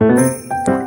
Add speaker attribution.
Speaker 1: 嗯。